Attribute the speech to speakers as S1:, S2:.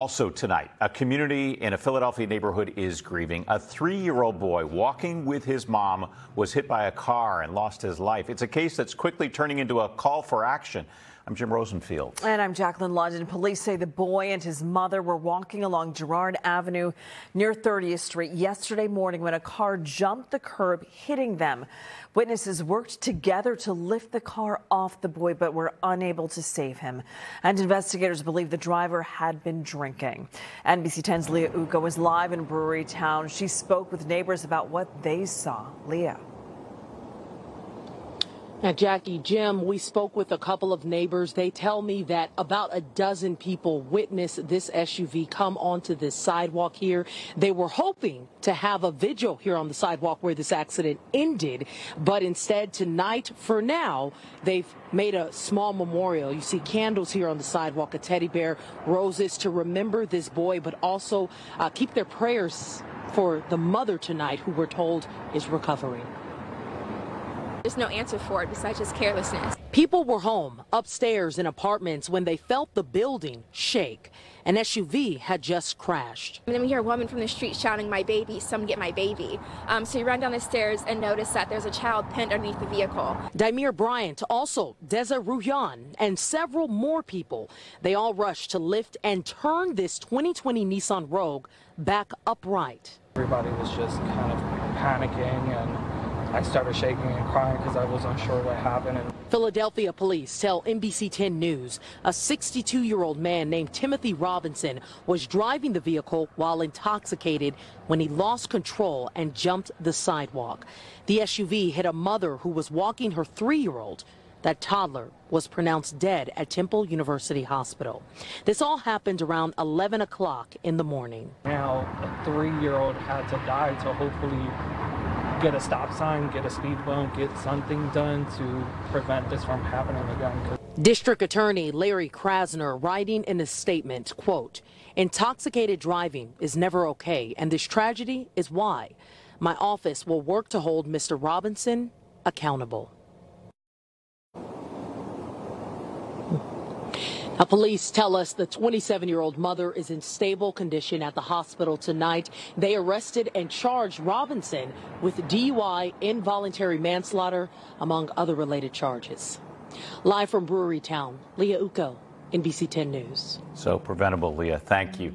S1: Also tonight, a community in a Philadelphia neighborhood is grieving. A three-year-old boy walking with his mom was hit by a car and lost his life. It's a case that's quickly turning into a call for action. I'm Jim Rosenfield.
S2: And I'm Jacqueline London. Police say the boy and his mother were walking along Girard Avenue near 30th Street yesterday morning when a car jumped the curb, hitting them. Witnesses worked together to lift the car off the boy, but were unable to save him. And investigators believe the driver had been drinking. NBC 10's Leah Uko is live in Brewerytown. She spoke with neighbors about what they saw. Leah.
S3: Now, Jackie, Jim, we spoke with a couple of neighbors. They tell me that about a dozen people witnessed this SUV come onto this sidewalk here. They were hoping to have a vigil here on the sidewalk where this accident ended, but instead tonight, for now, they've made a small memorial. You see candles here on the sidewalk, a teddy bear, roses to remember this boy, but also uh, keep their prayers for the mother tonight, who we're told is recovering.
S4: There's no answer for it besides just carelessness.
S3: People were home, upstairs in apartments, when they felt the building shake. An SUV had just crashed.
S4: And then we hear a woman from the street shouting, My baby, some get my baby. Um, so you run down the stairs and notice that there's a child pinned underneath the vehicle.
S3: Daimir Bryant, also Deza Ruyan, and several more people. They all rushed to lift and turn this 2020 Nissan Rogue back upright.
S5: Everybody was just kind of panicking and I started shaking and crying because I was unsure what happened.
S3: Philadelphia police tell NBC 10 News a 62 year old man named Timothy Robinson was driving the vehicle while intoxicated when he lost control and jumped the sidewalk. The SUV hit a mother who was walking her three year old. That toddler was pronounced dead at Temple University Hospital. This all happened around 11 o'clock in the morning.
S5: Now, a three year old had to die to hopefully get a stop sign, get a speed bump, get something done to prevent this from happening again.
S3: District Attorney Larry Krasner writing in a statement, quote, intoxicated driving is never okay, and this tragedy is why. My office will work to hold Mr. Robinson accountable. Now, police tell us the 27 year old mother is in stable condition at the hospital tonight. They arrested and charged Robinson with DUI, involuntary manslaughter, among other related charges. Live from Brewerytown, Leah Uko, NBC 10 News.
S1: So preventable, Leah. Thank you.